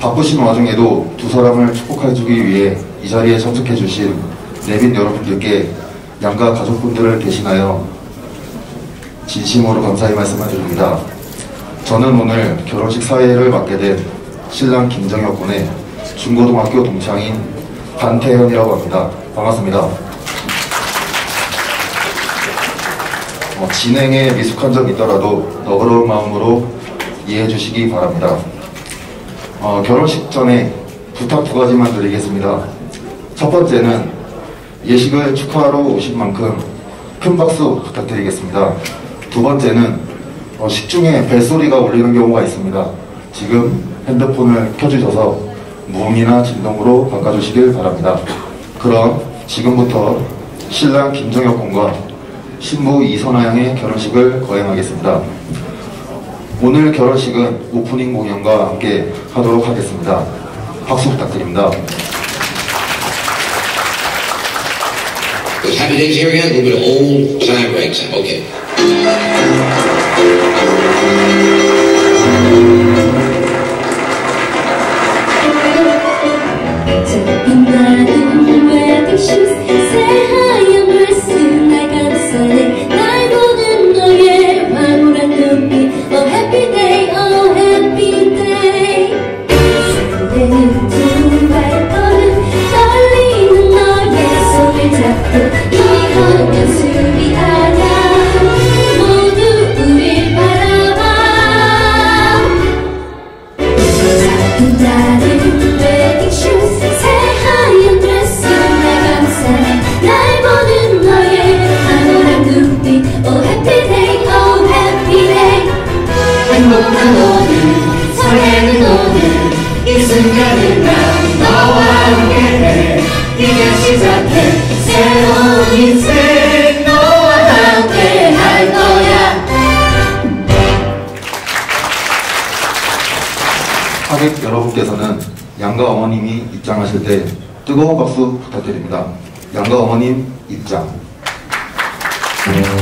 바쁘신 와중에도 두 사람을 축복해주기 위해 이 자리에 참석해주신 내빈 여러분들께 양가 가족분들을 대신하여 진심으로 감사의 말씀을 드립니다. 저는 오늘 결혼식 사회를 맡게 된 신랑 김정혁 군의 중고등학교 동창인 반태현이라고 합니다. 반갑습니다. 어, 진행에 미숙한 점 있더라도 너그러운 마음으로 이해해 주시기 바랍니다. 어, 결혼식 전에 부탁 두 가지만 드리겠습니다. 첫 번째는 예식을 축하하러 오신 만큼 큰 박수 부탁드리겠습니다. 두 번째는 어, 식중에 벨소리가 울리는 경우가 있습니다. 지금 핸드폰을 켜주셔서 무음이나 진동으로 바꿔주시길 바랍니다. 그럼 지금부터 신랑 김정혁 군과 신부 이선아 양의 결혼식을 거행하겠습니다. 오늘 결혼식은 오프닝 공연과 함께 하도록 하겠습니다. 박수 부탁드립니다. Happy days here again, a little bit of old time ragtime. Okay. 양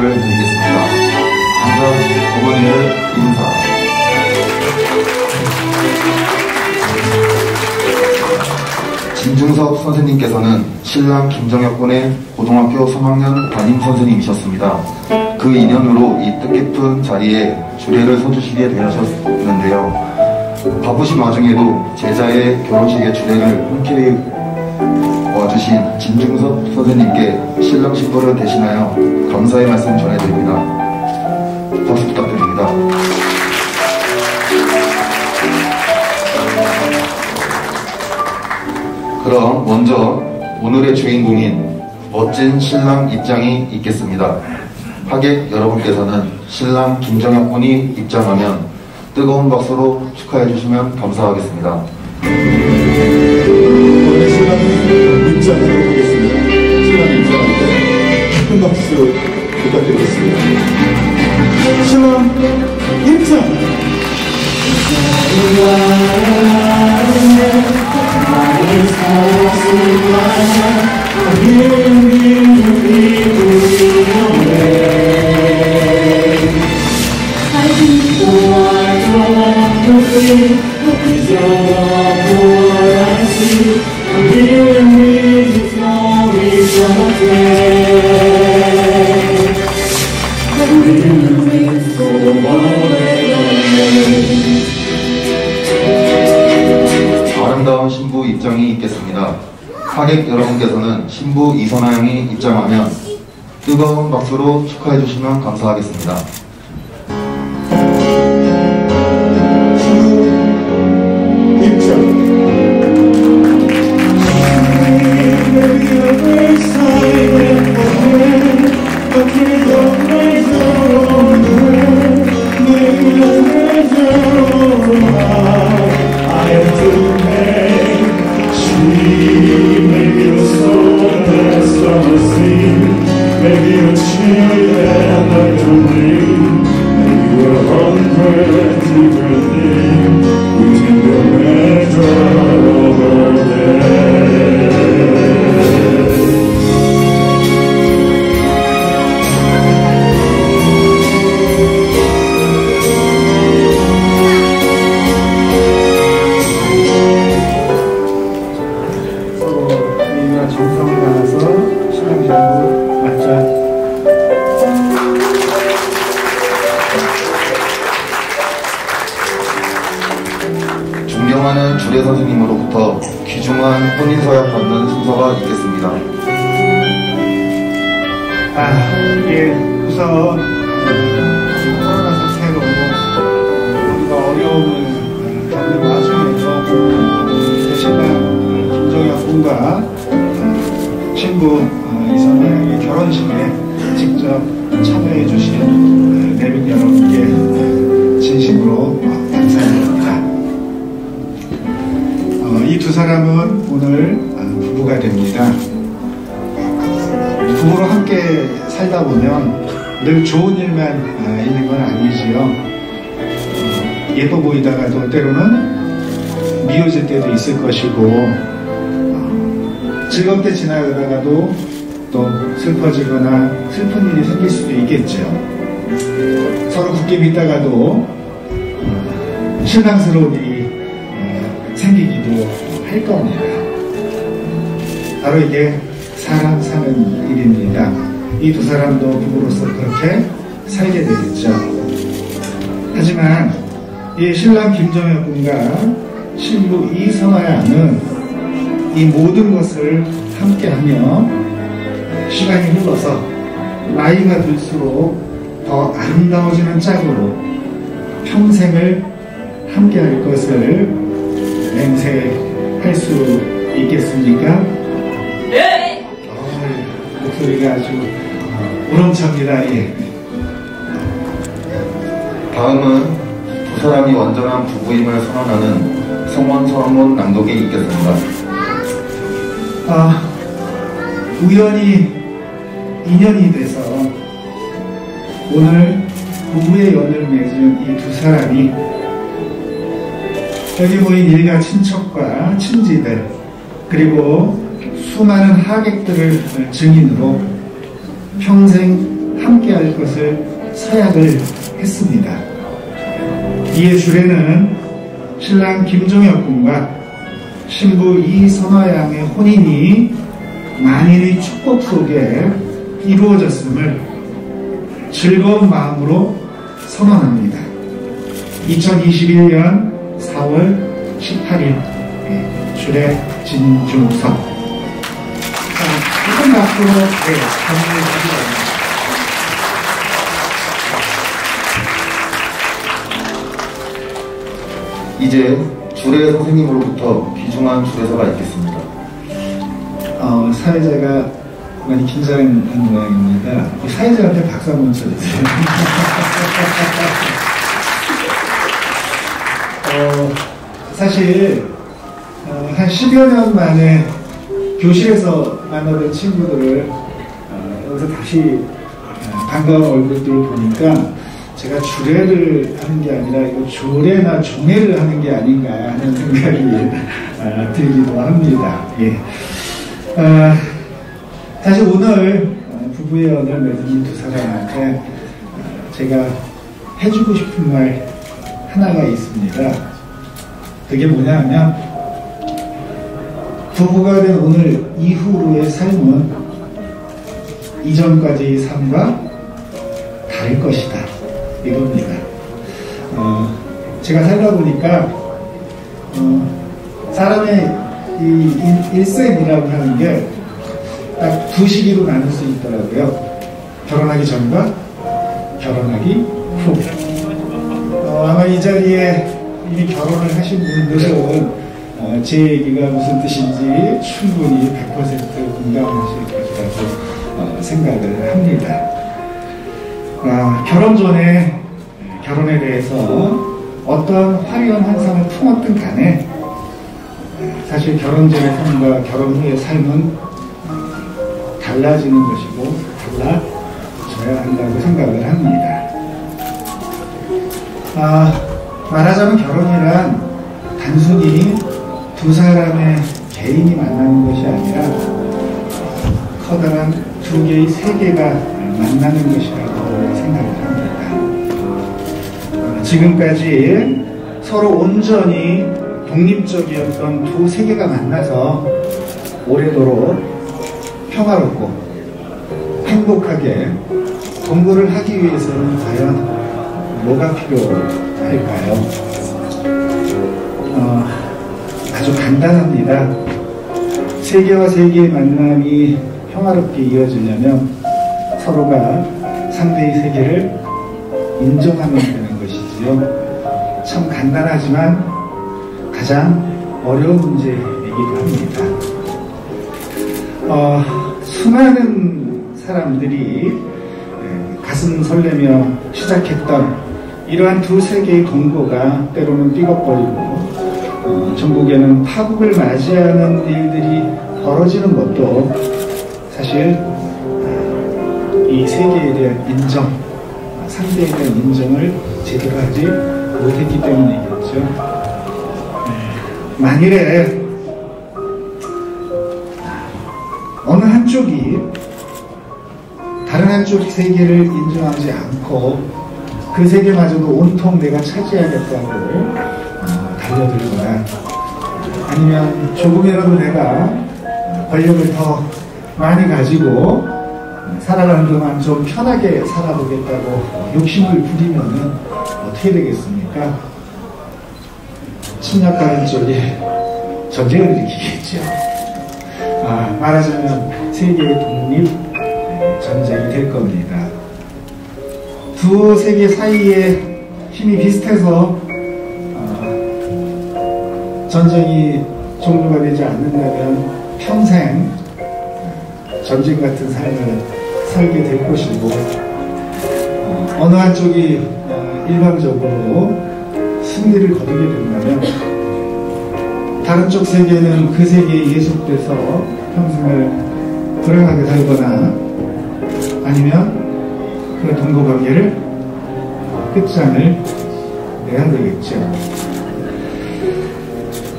인사를 드리겠습니다. 양가 어머님을 인사. 진중섭 선생님께서는 신랑 김정혁 군의 고등학교 3학년 담임 선생님이셨습니다. 그 인연으로 이 뜻깊은 자리에 주례를 서주시게 되셨는데요. 바쁘신 와중에도 제자의 결혼식의 주례를 흔쾌히 와주신 진중섭 선생님께 신랑 신부를 대신하여 감사의 말씀 전해드립니다. 박수 부탁드립니다. 그럼 먼저 오늘의 주인공인 멋진 신랑 입장이 있겠습니다. 하객 여러분께서는 신랑 김정혁 군이 입장하면 뜨거운 박수로 축하해 주시면 감사하겠습니다. 오늘 신랑은 입장을 보 때큰 박수 부탁드리겠습니다. 신랑 입장! 박수로 축하해 주시면 감사하겠습니다. 예뻐 보이다가도 때로는 미워질 때도 있을 것이고 어, 즐겁게 지나가다가도 또 슬퍼지거나 슬픈 일이 생길 수도 있겠죠. 서로 굳게 믿다가도 어, 실망스러운 일이 어, 생기기도 할 겁니다. 바로 이게 사람 사는 일입니다. 이 두 사람도 부부로서 그렇게 살게 되겠죠. 하지만 이 신랑 김정혁 군과 신부 이성아 양은 이 모든 것을 함께하며 시간이 흘러서 나이가 들수록 더 아름다워지는 짝으로 평생을 함께할 것을 맹세할 수 있겠습니까? 어, 목소리가 아주 어, 우렁찹니다. 예. 다음은 두 사람이 완전한 부부임을 선언하는 성원 서문 낭독이 있겠습니다. 아, 우연히 인연이 돼서 오늘 부부의 연을 맺은 이 두 사람이 여기 모인 일가 친척과 친지들 그리고 수많은 하객들을 증인으로 평생 함께할 것을 서약을 했습니다. 이에 주례는 신랑 김종혁 군과 신부 이선화 양의 혼인이 만인의 축복 속에 이루어졌음을 즐거운 마음으로 선언합니다. 2021년 4월 18일 주례 진중석 자, 큰 박수로 네, 감사해 주시기 바랍니다. 이제 주례 선생님으로부터 귀중한 주례서가 있겠습니다. 어, 사회자가 많이 긴장한 모양입니다. 이 사회자한테 박수 한번 쳐주세요. 어, 사실 어, 한 10여 년 만에 교실에서 만나던 친구들을 어, 여기서 다시 어, 반가운 얼굴들을 보니까 제가 주례를 하는 게 아니라 이거 조례나 종례를 하는 게 아닌가 하는 생각이 어, 들기도 합니다. 예. 어, 사실 오늘 어, 부부의 연을 맺은 이두 사람한테 어, 제가 해주고 싶은 말 하나가 있습니다. 그게 뭐냐면 부부가 된 오늘 이후로의 삶은 이전까지의 삶과 다를 것이다. 이겁니다. 어, 제가 살다 보니까 어, 사람의 이 일- 일생이라고 하는 게 딱 두 시기로 나눌 수 있더라고요. 결혼하기 전과 결혼하기 후. 어, 아마 이 자리에 이미 결혼을 하신 분들은 어, 제 얘기가 무슨 뜻인지 충분히 100% 공감하실 것이라고 어, 생각을 합니다. 아, 결혼 전에 결혼에 대해서 어떤 화려한 환상을 품었든 간에 사실 결혼 전의 삶과 결혼 후의 삶은 달라지는 것이고 달라져야 한다고 생각을 합니다. 아, 말하자면 결혼이란 단순히 두 사람의 개인이 만나는 것이 아니라 커다란 두 개의 세계가 만나는 것이라고 생각을 합니다. 어, 지금까지 서로 온전히 독립적이었던 두 세계가 만나서 오래도록 평화롭고 행복하게 공부를 하기 위해서는 과연 뭐가 필요할까요? 어, 아주 간단합니다. 세계와 세계의 만남이 평화롭게 이어지려면 서로가 상대의 세계를 인정하면 되는 것이지요. 참 간단하지만 가장 어려운 문제이기도 합니다. 어, 수많은 사람들이 에, 가슴 설레며 시작했던 이러한 두 세계의 동거가 때로는 삐걱거리고 어, 전국에는 파국을 맞이하는 일들이 벌어지는 것도 사실 어, 이 세계에 대한 인정, 어, 상대에 대한 인정을 제대로 하지 못했기 때문이겠죠. 네, 만일에 어느 한쪽이 다른 한쪽 세계를 인정하지 않고 그 세계마저도 온통 내가 차지하겠다고 어, 달려들거나 아니면 조금이라도 내가 권력을 더 많이 가지고 살아가는 동안 좀 편하게 살아보겠다고 욕심을 부리면은 어떻게 되겠습니까? 침략하는 쪽이 전쟁을 일으키겠죠. 아, 말하자면 세계의 독립 전쟁이 될 겁니다. 두 세계 사이에 힘이 비슷해서 어, 전쟁이 종료가 되지 않는다면 평생 전쟁 같은 삶을 살게 될 것이고 어, 어느 한쪽이 어, 일방적으로 승리를 거두게 된다면 다른 쪽 세계는 그 세계에 예속돼서 평생을 불행하게 살거나 아니면 그 동거 관계를 끝장을 내야 되겠죠.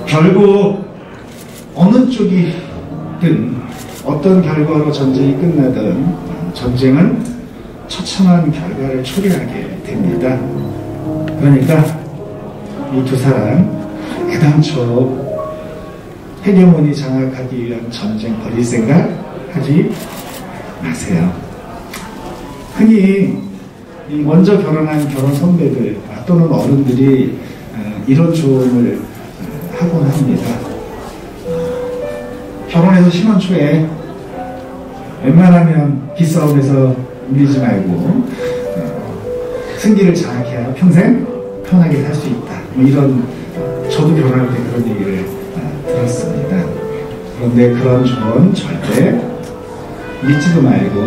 결국 어느 쪽이든 어떤 결과로 전쟁이 끝나든 전쟁은 처참한 결과를 초래하게 됩니다. 그러니까 이 두 사람 애당초 헤게모니 장악하기 위한 전쟁 벌일 생각 하지 마세요. 흔히 이 먼저 결혼한 결혼 선배들 또는 어른들이 어, 이런 조언을 어, 하곤 합니다. 결혼해서 신혼 초에 웬만하면 기싸움에서 밀리지 말고 어, 승기를 장악해야 평생 편하게 살 수 있다. 뭐 이런 어, 저도 결혼할 때 그런 얘기를 어, 들었습니다. 그런데 그런 조언 절대 믿지도 말고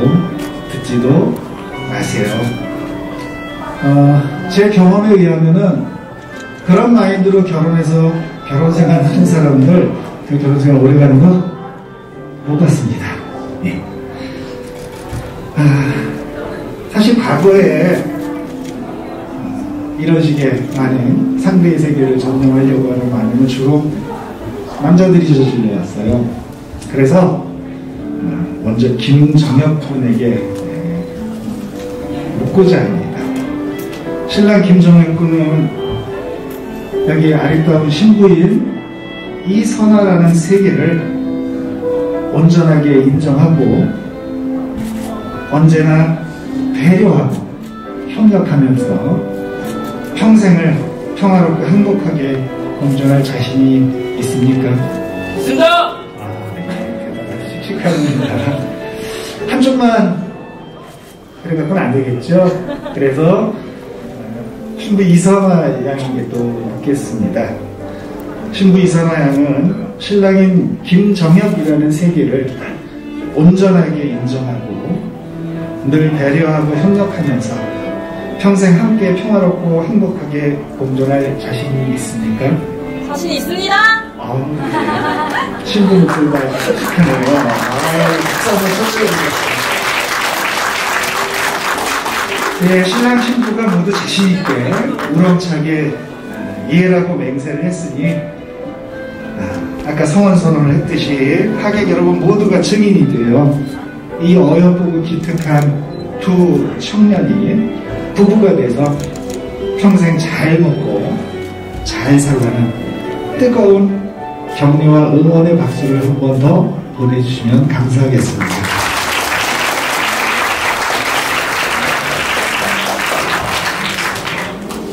듣지도 마세요. 어, 제 경험에 의하면은 그런 마인드로 결혼해서 결혼 생활 하는 사람들 그 결혼 생활 오래 가는 거 못 봤습니다. 예. 아, 사실 과거에 어, 이런 식의 많은 상대의 세계를 점령하려고 하는 많은 주로 남자들이 저질러왔어요. 그래서 어, 먼저 김정혁 군에게 예, 묻고자 합니다. 신랑 김정혁 군은 여기 아리따운 신부인 이선아라는 세계를 온전하게 인정하고 언제나 배려하고 협력하면서 평생을 평화롭고 행복하게 공존할 자신이 있습니까? 있습니다. 아, 네. 씩씩합니다. 한쪽만 그래 갖고는 안 되겠죠. 그래서 어, 신부 이선화 양에게 또 묻겠습니다. 신부 이선화 양은 신랑인 김정혁이라는 세계를 온전하게 인정하고 늘 배려하고 협력하면서 평생 함께 평화롭고 행복하게 공존할 자신이 있습니까? 자신 있습니다. 아우, 신부 목소리가 씩씩하네요. 아유, 박수 한번 쳐주세요. 네, 신랑 신부가 모두 자신있게 우렁차게 어, 이해라고 맹세를 했으니 아, 아까 성원 선언을 했듯이 하객 여러분 모두가 증인이 돼요. 이 어여쁘고 기특한 두 청년이 부부가 돼서 평생 잘 먹고 잘 살라는 뜨거운 격려와 응원의 박수를 한 번 더 보내주시면 감사하겠습니다.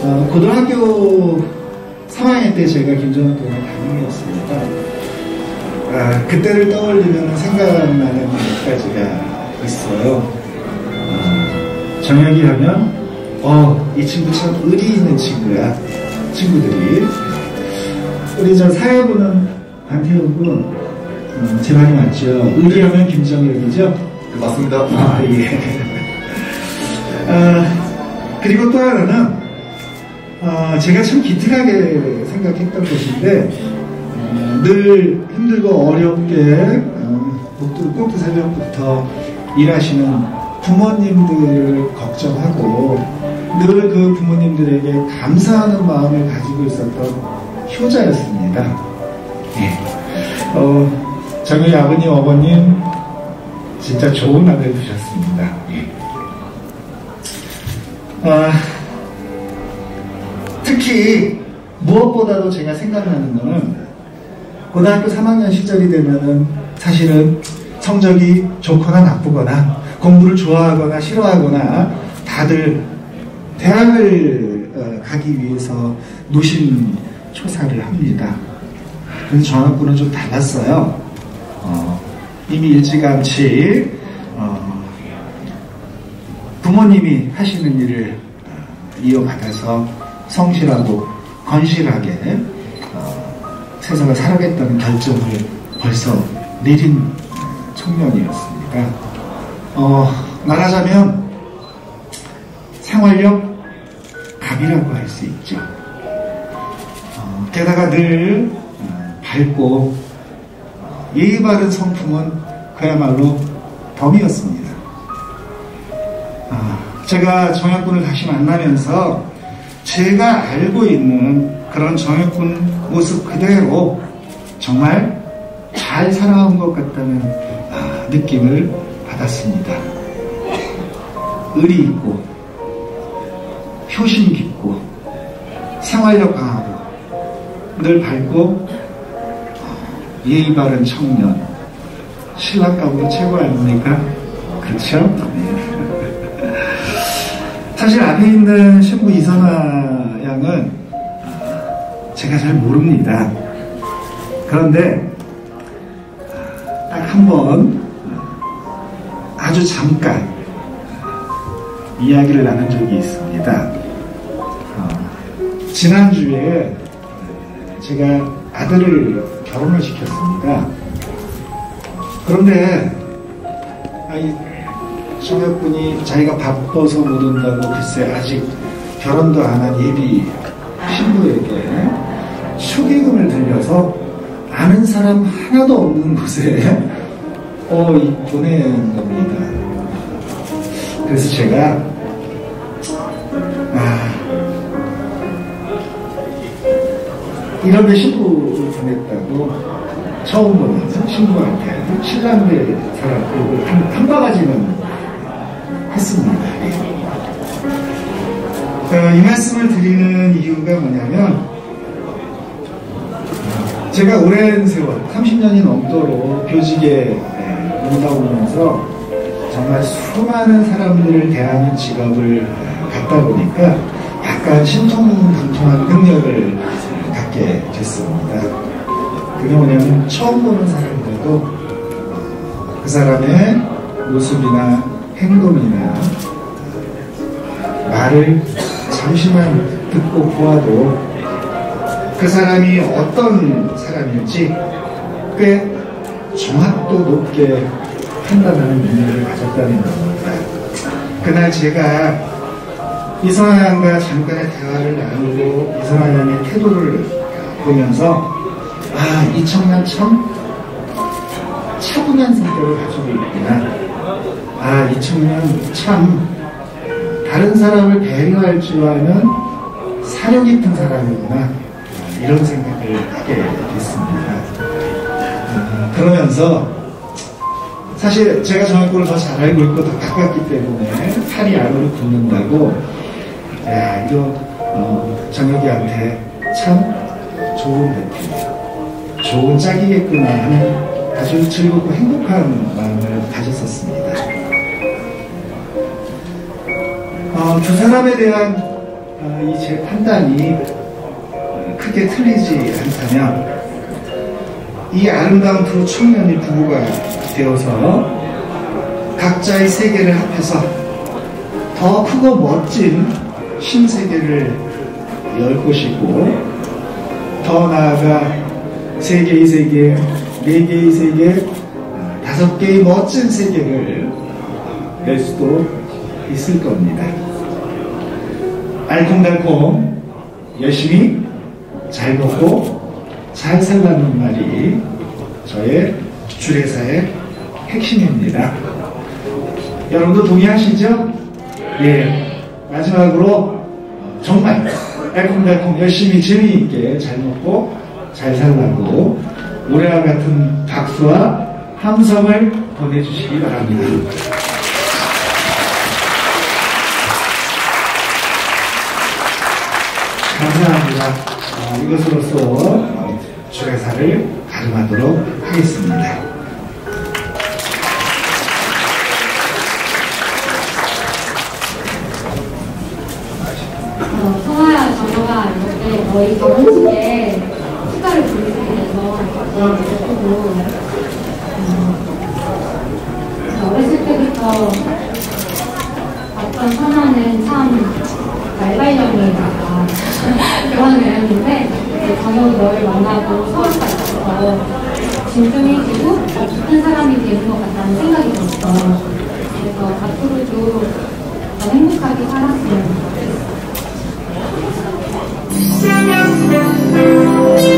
어, 고등학교 3학년 때 제가 김정은 동을 담임이었습니다. 아, 그때를 떠올리면 생각나는 몇 가지가 있어요. 어, 정혁이 하면, 어, 이 친구 참 의리 있는 친구야. 친구들이. 우리 저 사회부는 군, 어, 제 말이 맞죠? 의리하면 김정혁이죠? 네, 맞습니다. 아, 예. 아, 그리고 또 하나는, 어, 제가 참 기특하게 생각했던 것인데, 어, 늘 힘들고 어렵게, 어, 목도 꼭두 새벽부터 일하시는 부모님들을 걱정하고, 늘 그 부모님들에게 감사하는 마음을 가지고 있었던 효자였습니다. 예. 어, 저희 아버님, 어머님, 진짜 좋은 아들 두셨습니다. 예. 아, 특히 무엇보다도 제가 생각나는 거는 고등학교 3학년 시절이 되면은 사실은 성적이 좋거나 나쁘거나 공부를 좋아하거나 싫어하거나 다들 대학을 어, 가기 위해서 노심 초사를 합니다. 그래서 저학부는 좀 달랐어요. 어, 이미 일찌감치 어, 부모님이 하시는 일을 어, 이어받아서 성실하고 건실하게 어, 세상을 살아겠다는 결정을 벌써 내린 청년이었습니다. 어, 말하자면 생활력 갑이라고 할 수 있죠. 어, 게다가 늘 어, 밝고 어, 예의 바른 성품은 그야말로 덤이었습니다. 아, 제가 정혁군을 다시 만나면서 제가 알고 있는 그런 정혁군 모습 그대로 정말 잘 살아온 것 같다는 아, 느낌을 받았습니다. 의리 있고 효심 깊고 생활력 강하고 늘 밝고 어, 예의 바른 청년 신랑 가운데 최고 아닙니까? 그렇죠? 네. 사실 앞에 있는 신부 이선아 양은 어, 제가 잘 모릅니다. 그런데 딱 한 번 아주 잠깐 이야기를 나눈 적이 있습니다. 어, 지난주에 제가 아들을 결혼을 시켰습니다. 그런데 아이 소녀분이 자기가 바빠서 못 온다고 글쎄 아직 결혼도 안 한 예비 신부에게 축의금을 들려서 아는 사람 하나도 없는 곳에 어, 이 보낸 겁니다. 그래서 제가 아 이렇게 신부를 보냈다고 처음 보는 신부한테 신랑들 사람 한, 한 바가지는 했습니다. 어, 이 말씀을 드리는 이유가 뭐냐면 제가 오랜 세월 30년이 넘도록 교직에 몸담으면서 정말 수많은 사람들을 대하는 직업을 갖다 보니까 약간 신통방통한 능력을 갖게 됐습니다. 그게 뭐냐면 처음 보는 사람들도 그 사람의 모습이나 행동이나 말을 잠시만 듣고 보아도 그 사람이 어떤 사람일지 꽤 정확도 높게 판단하는 능력을 가졌다는 겁니다. 그날 제가 이선아 양과 잠깐의 대화를 나누고 이선아 양의 태도를 보면서 아, 이 청년 참 차분한 성격을 가지고 있구나. 아, 이 청년 참 다른 사람을 배려할 줄 아는 사려 깊은 사람이구나. 이런 생각을 하게 됐습니다. 어, 그러면서 사실 제가 정학고를 더 잘 알고 있고 더 가깝기 때문에 팔이 안으로 붙는다고 야 이거 어, 정혁이한테 참 좋은 배틀 좋은 짝이겠구나 하는 아주 즐겁고 행복한 마음을 가졌었습니다. 어, 두 사람에 대한 어, 이제 판단이 어, 크게 틀리지 않다면 이 아름다운 두 청년이 부부가 되어서 각자의 세계를 합해서 더 크고 멋진 신세계를 열 것이고 더 나아가 세 개의 세계, 네 개의 세계, 다섯 개의 멋진 세계를 낼 수도 있을 겁니다. 알콩달콩 열심히 잘 먹고 잘 살라는 말이 저의 주례사의 핵심입니다. 여러분도 동의하시죠? 예. 마지막으로 어, 정말 알콩달콩 열심히 재미있게 잘 먹고 잘 살라고 올해와 같은 박수와 함성을 보내주시기 바랍니다. 어, 이것으로써 어, 주례사를 가름하도록 하겠습니다. 어, 성아야, 정호가 이렇게 너희 결혼식에 축가를 부르게 돼서 너무 음, 어렸을 때부터 봤던 선아는 참 말발령이다가 그런 애였는데 정혁이 너를 만나고 서울가 있어서 진중해지고 깊은 사람이 되는 것 같다는 생각이 들었어. 그래서 앞으로도 더 행복하게 살았으면 좋겠어.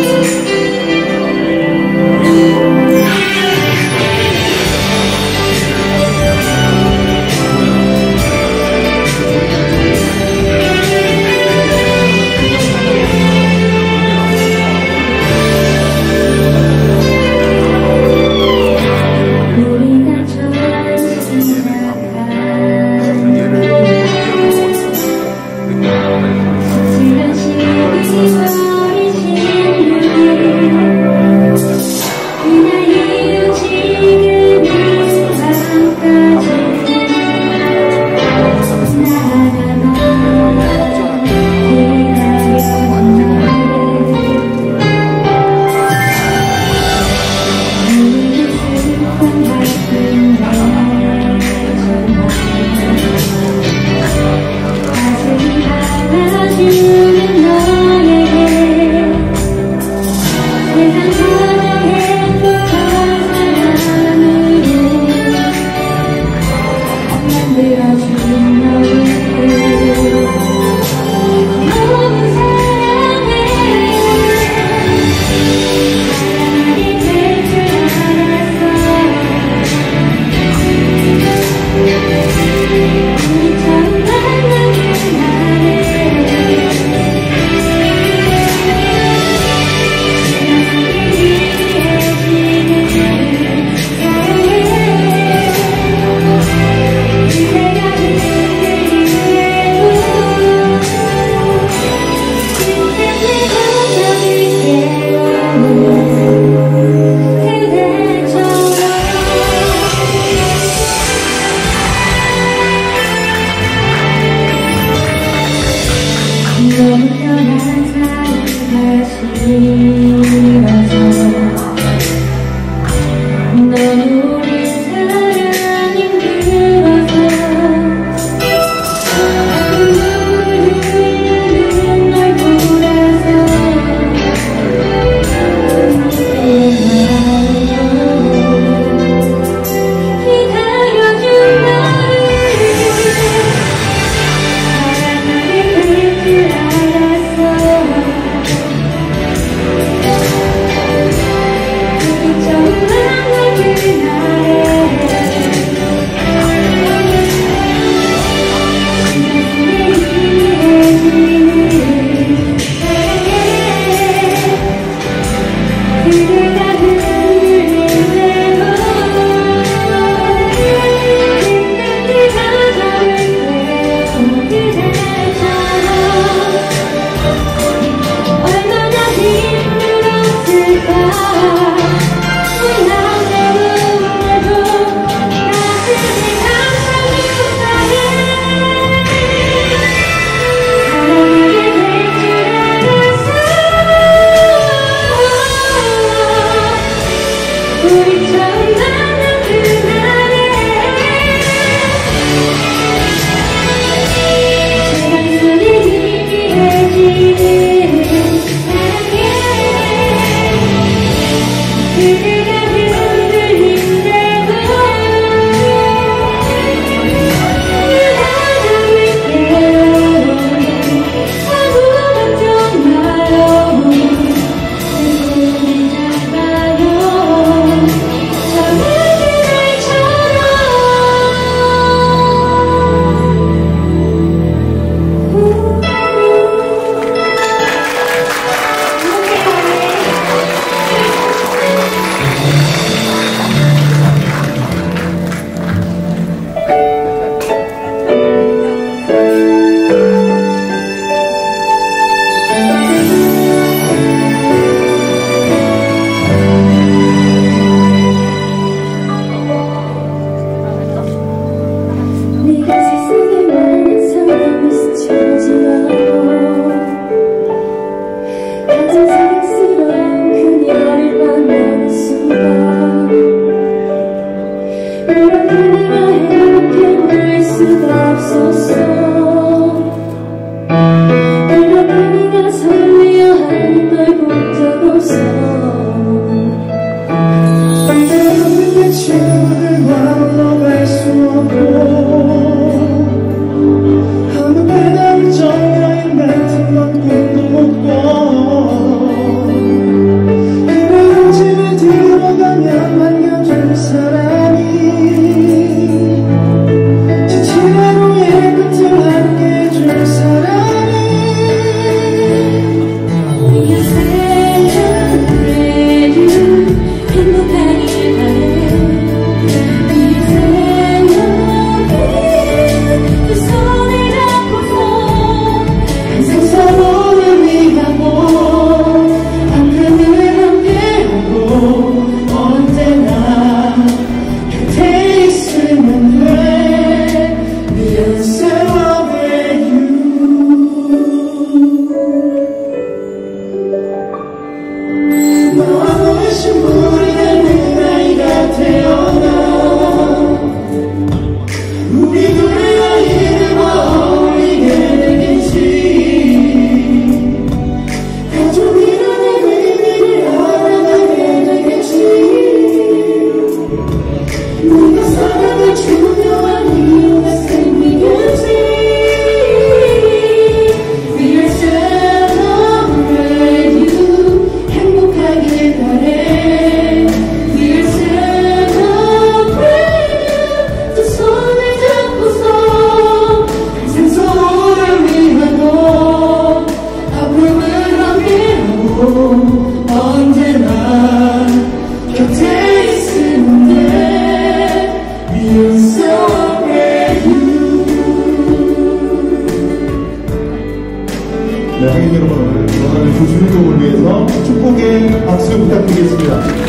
부탁드리겠습니다.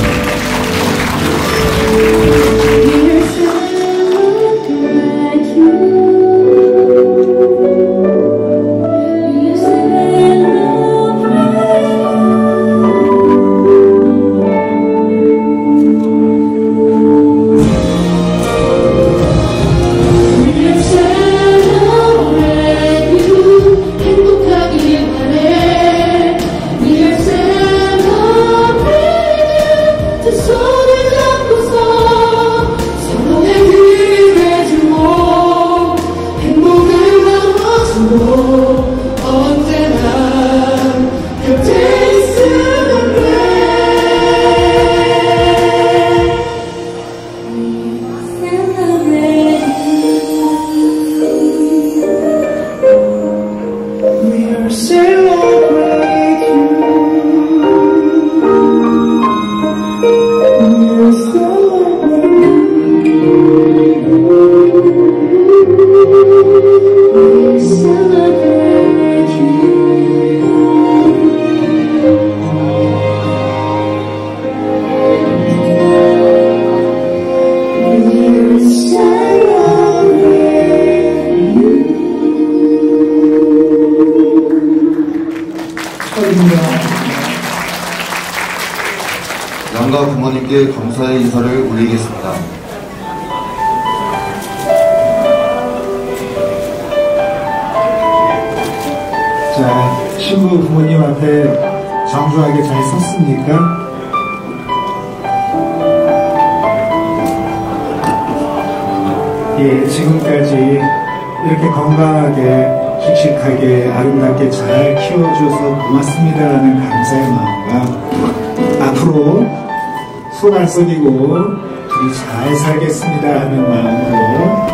잘 속이고 우리 잘 살겠습니다 하는 마음으로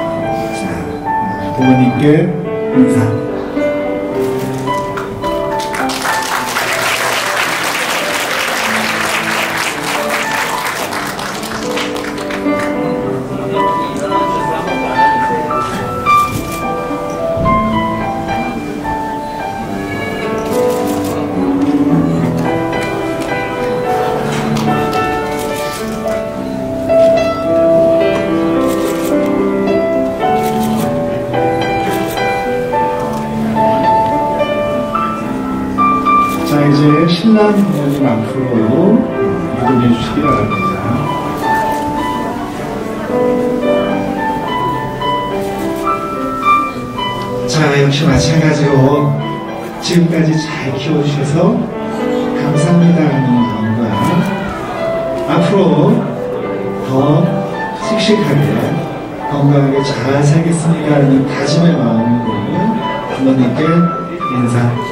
자 부모님께 인사. 마찬가지로 지금까지 잘 키워주셔서 감사합니다. 하는 마음과 앞으로 더 씩씩하게 건강하게 잘 살겠습니다. 하는 다짐의 마음으로 부모님께 인사.